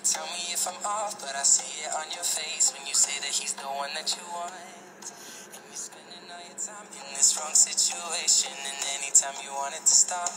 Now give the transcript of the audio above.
can tell me if I'm off, but I see it on your face when you say that he's the one that you want. And you're spending all your time in this wrong situation, and anytime you want it to stop.